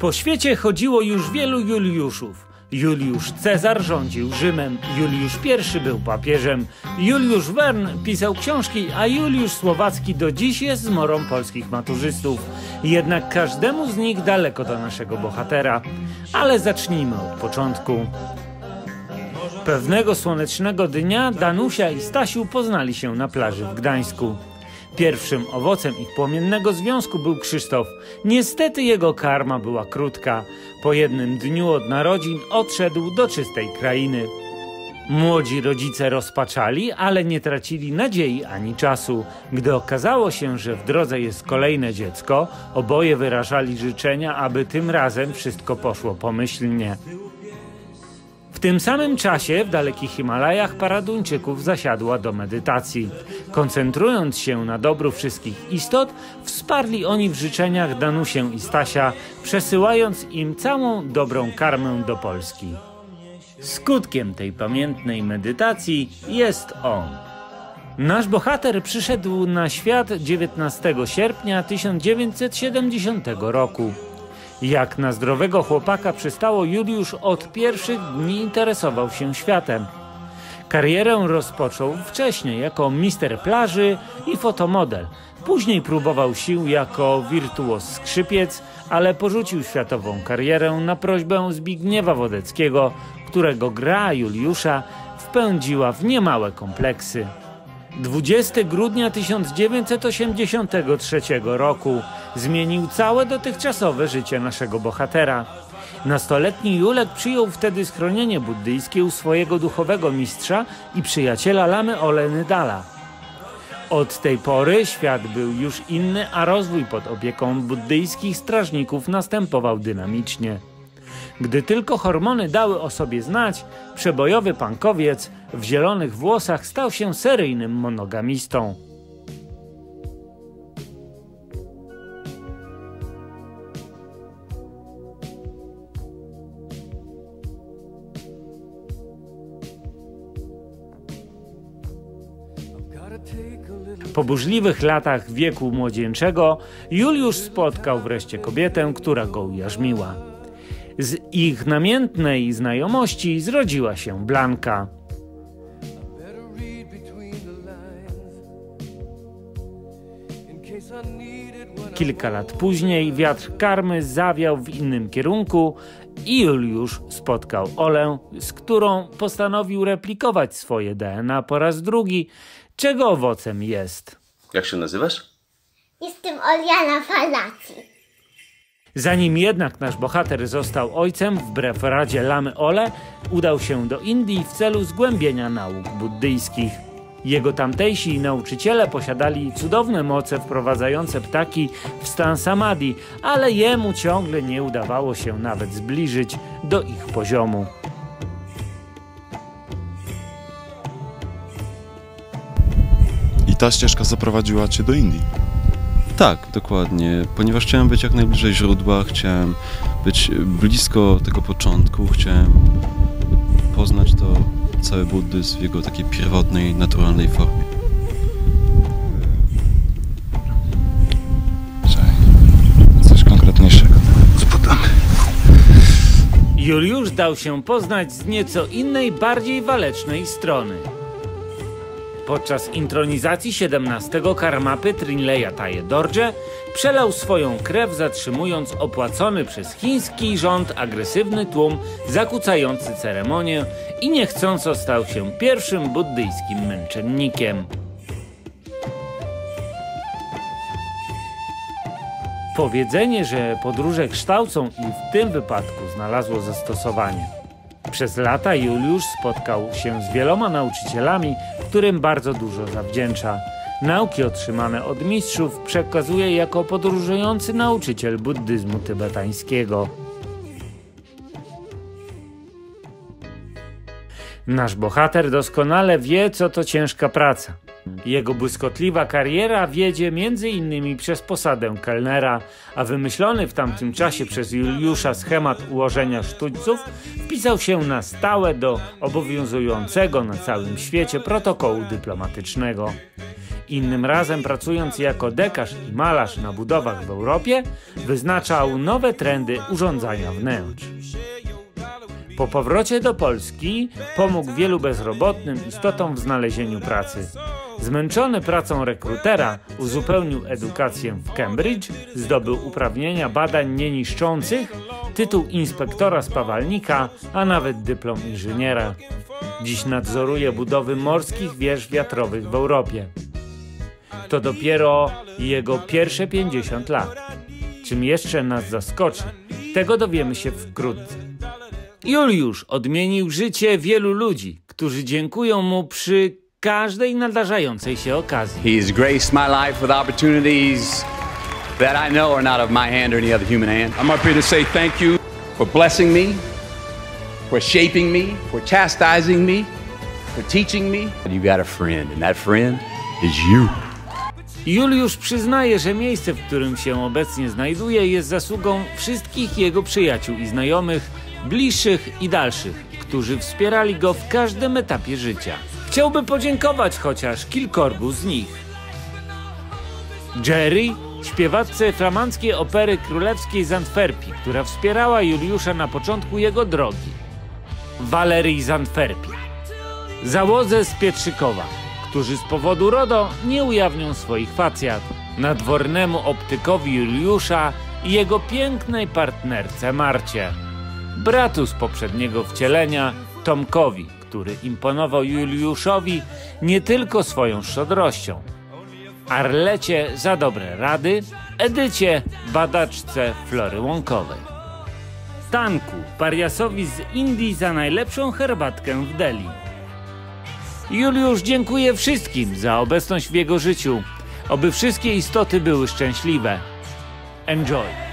Po świecie chodziło już wielu Juliuszów. Juliusz Cezar rządził Rzymem, Juliusz I był papieżem, Juliusz Wern pisał książki, a Juliusz Słowacki do dziś jest zmorą polskich maturzystów. Jednak każdemu z nich daleko do naszego bohatera. Ale zacznijmy od początku. Pewnego słonecznego dnia Danusia i Stasiu poznali się na plaży w Gdańsku. Pierwszym owocem ich płomiennego związku był Krzysztof. Niestety jego karma była krótka. Po jednym dniu od narodzin odszedł do czystej krainy. Młodzi rodzice rozpaczali, ale nie tracili nadziei ani czasu. Gdy okazało się, że w drodze jest kolejne dziecko, oboje wyrażali życzenia, aby tym razem wszystko poszło pomyślnie. W tym samym czasie w dalekich Himalajach para Duńczyków zasiadła do medytacji. Koncentrując się na dobru wszystkich istot, wsparli oni w życzeniach Danusię i Stasia, przesyłając im całą dobrą karmę do Polski. Skutkiem tej pamiętnej medytacji jest on. Nasz bohater przyszedł na świat 19 sierpnia 1970 roku. Jak na zdrowego chłopaka przystało, Juliusz od pierwszych dni interesował się światem. Karierę rozpoczął wcześniej jako mister plaży i fotomodel. Później próbował sił jako wirtuos skrzypiec, ale porzucił światową karierę na prośbę Zbigniewa Wodeckiego, którego gra Juliusza wpędziła w niemałe kompleksy. 20 grudnia 1983 roku zmienił całe dotychczasowe życie naszego bohatera. Nastoletni Julek przyjął wtedy schronienie buddyjskie u swojego duchowego mistrza i przyjaciela Lamy Oleny Dala. Od tej pory świat był już inny, a rozwój pod opieką buddyjskich strażników następował dynamicznie. Gdy tylko hormony dały o sobie znać, przebojowy pankowiec w zielonych włosach stał się seryjnym monogamistą. Po burzliwych latach wieku młodzieńczego Juliusz spotkał wreszcie kobietę, która go ujarzmiła. Z ich namiętnej znajomości zrodziła się Blanka. Kilka lat później wiatr karmy zawiał w innym kierunku i Juliusz spotkał Olę, z którą postanowił replikować swoje DNA po raz drugi, czego owocem jest. Jak się nazywasz? Jestem Oliana Falaci. Zanim jednak nasz bohater został ojcem, wbrew radzie Lamy Ole, udał się do Indii w celu zgłębienia nauk buddyjskich. Jego tamtejsi nauczyciele posiadali cudowne moce wprowadzające ptaki w stan samadhi, ale jemu ciągle nie udawało się nawet zbliżyć do ich poziomu. I ta ścieżka zaprowadziła cię do Indii. Tak, dokładnie. Ponieważ chciałem być jak najbliżej źródła, chciałem być blisko tego początku, chciałem poznać to cały buddyzm w jego takiej pierwotnej, naturalnej formie. Coś konkretniejszego. Spotamy. Juliusz dał się poznać z nieco innej, bardziej walecznej strony. Podczas intronizacji 17 Karmapy Trinleya Taye Dorje przelał swoją krew zatrzymując opłacony przez chiński rząd agresywny tłum zakłócający ceremonię i niechcąco stał się pierwszym buddyjskim męczennikiem. Powiedzenie, że podróże kształcą i w tym wypadku znalazło zastosowanie. Przez lata Juliusz spotkał się z wieloma nauczycielami, którym bardzo dużo zawdzięcza. Nauki otrzymane od mistrzów przekazuje jako podróżujący nauczyciel buddyzmu tybetańskiego. Nasz bohater doskonale wie, co to ciężka praca. Jego błyskotliwa kariera wiedzie m.in. przez posadę kelnera, a wymyślony w tamtym czasie przez Juliusza schemat ułożenia sztućców wpisał się na stałe do obowiązującego na całym świecie protokołu dyplomatycznego. Innym razem pracując jako dekarz i malarz na budowach w Europie, wyznaczał nowe trendy urządzania wnętrz. Po powrocie do Polski pomógł wielu bezrobotnym istotom w znalezieniu pracy. Zmęczony pracą rekrutera uzupełnił edukację w Cambridge, zdobył uprawnienia badań nieniszczących, tytuł inspektora spawalnika, a nawet dyplom inżyniera. Dziś nadzoruje budowy morskich wież wiatrowych w Europie. To dopiero jego pierwsze 50 lat. Czym jeszcze nas zaskoczy, tego dowiemy się wkrótce. Juliusz odmienił życie wielu ludzi, którzy dziękują mu przy każdej nadarzającej się okazji. He's graced my life with opportunities that I know are not of my hand or any other human hand. I'm up here to say thank you for blessing me, for shaping me, for chastising me, for teaching me. You got a friend, and that friend is you. Juliusz przyznaje, że miejsce, w którym się obecnie znajduje, jest zasługą wszystkich jego przyjaciół i znajomych, bliższych i dalszych, którzy wspierali go w każdym etapie życia. Chciałby podziękować chociaż kilkorgu z nich. Jerry, śpiewatce flamandzkiej opery królewskiej z Antwerpii, która wspierała Juliusza na początku jego drogi. Walerii z Antwerpii. Załodze z Pietrzykowa, którzy z powodu RODO nie ujawnią swoich facjat. Nadwornemu optykowi Juliusza i jego pięknej partnerce Marcie. Bratu z poprzedniego wcielenia Tomkowi, który imponował Juliuszowi nie tylko swoją szczodrością. Arlecie za dobre rady, Edycie, badaczce Flory Łąkowej. Tanku, pariasowi z Indii za najlepszą herbatkę w Delhi. Juliusz dziękuję wszystkim za obecność w jego życiu. Oby wszystkie istoty były szczęśliwe. Enjoy.